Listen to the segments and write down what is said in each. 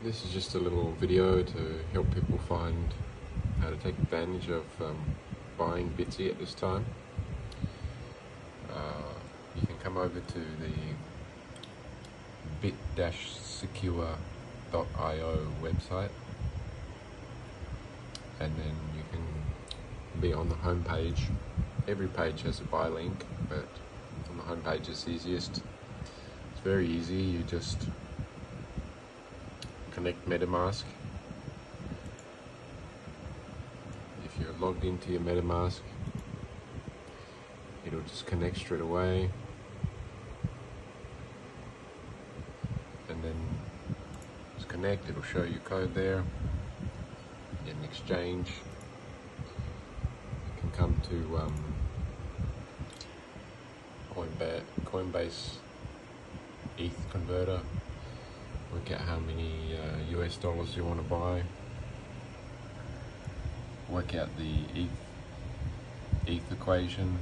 This is just a little video to help people find how to take advantage of um, buying BITSEE at this time. Uh, you can come over to the bit-secure.io website and then you can be on the home page. Every page has a buy link, but on the home page is easiest. It's very easy. You just connect MetaMask. If you're logged into your MetaMask, it'll just connect straight away. And then just connect, it'll show you code there. Get an exchange. You can come to um, Coinbase, Coinbase ETH converter work out how many uh, US dollars you want to buy, work out the ETH, ETH equation,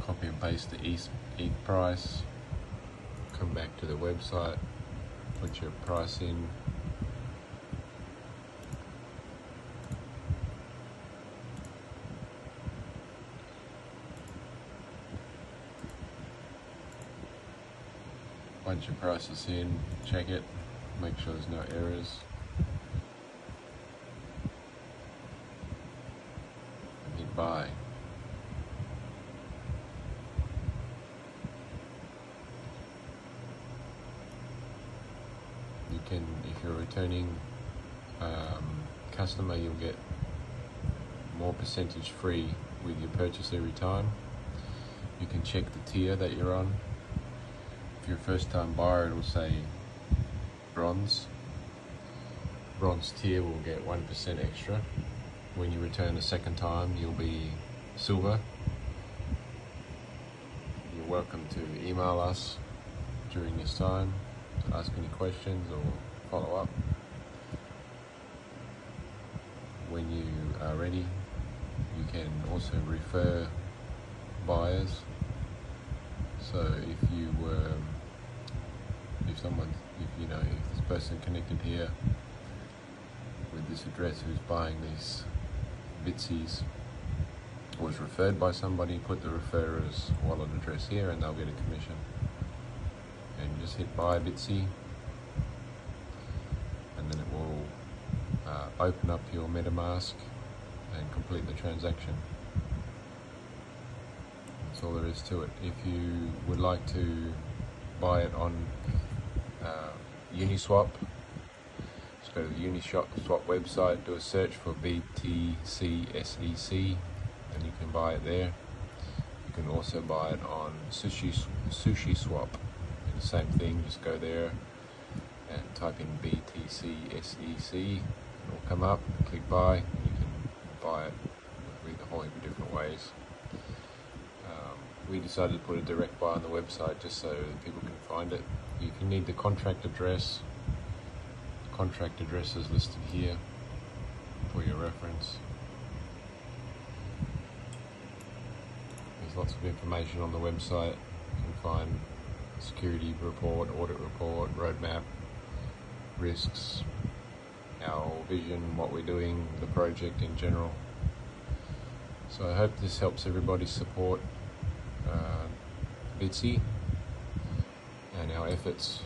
copy and paste the ETH, ETH price, come back to the website, put your price in, Once your price in, check it, make sure there's no errors. And hit buy. You can, if you're returning um, customer, you'll get more percentage free with your purchase every time. You can check the tier that you're on you're a first time buyer, it'll say bronze. Bronze tier will get 1% extra. When you return the second time, you'll be silver. You're welcome to email us during this time to ask any questions or follow up. When you are ready, you can also refer buyers so if you were, if someone, if you know, if this person connected here with this address who's buying these BITSEEs was referred by somebody, put the referrer's wallet address here and they'll get a commission. And just hit buy BITSEE and then it will uh, open up your MetaMask and complete the transaction. That's all there is to it. If you would like to buy it on uh, Uniswap, just go to the Uniswap website, do a search for BTCSEC, and you can buy it there. You can also buy it on Sushi Swap. the same thing, just go there and type in BTCSEC. It'll come up, click buy, and you can buy it with a whole heap of different ways we decided to put a direct buy on the website just so people can find it. You can need the contract address. The contract address is listed here for your reference. There's lots of information on the website. You can find security report, audit report, roadmap, risks, our vision, what we're doing, the project in general. So I hope this helps everybody support uh, BITSEE and our efforts